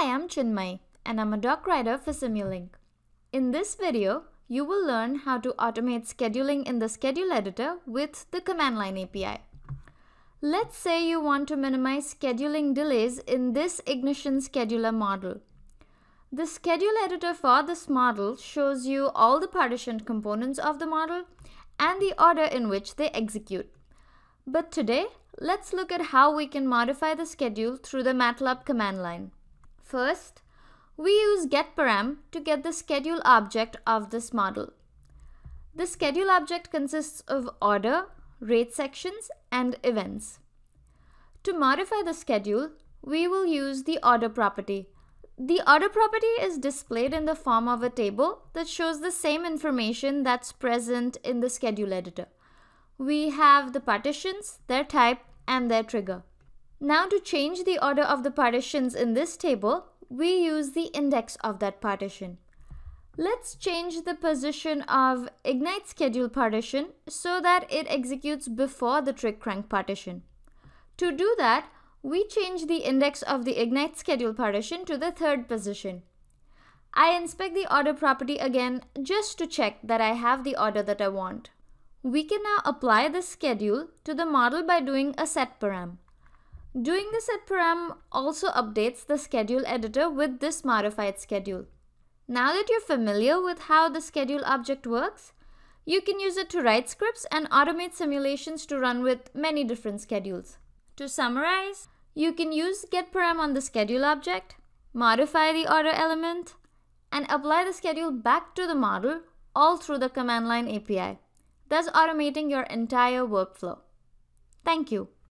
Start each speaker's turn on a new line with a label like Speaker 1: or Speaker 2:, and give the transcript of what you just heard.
Speaker 1: Hi, I'm Chinmay and I'm a doc writer for Simulink. In this video, you will learn how to automate scheduling in the schedule editor with the command line API. Let's say you want to minimize scheduling delays in this ignition scheduler model. The schedule editor for this model shows you all the partitioned components of the model and the order in which they execute. But today, let's look at how we can modify the schedule through the MATLAB command line. First, we use getParam to get the schedule object of this model. The schedule object consists of order, rate sections, and events. To modify the schedule, we will use the order property. The order property is displayed in the form of a table that shows the same information that's present in the schedule editor. We have the partitions, their type, and their trigger. Now to change the order of the partitions in this table, we use the index of that partition. Let's change the position of ignite schedule partition so that it executes before the trig crank partition. To do that, we change the index of the ignite schedule partition to the third position. I inspect the order property again just to check that I have the order that I want. We can now apply the schedule to the model by doing a set param. Doing the set param also updates the schedule editor with this modified schedule. Now that you're familiar with how the schedule object works, you can use it to write scripts and automate simulations to run with many different schedules. To summarize, you can use getParam on the schedule object, modify the order element, and apply the schedule back to the model all through the command line API, thus automating your entire workflow. Thank you.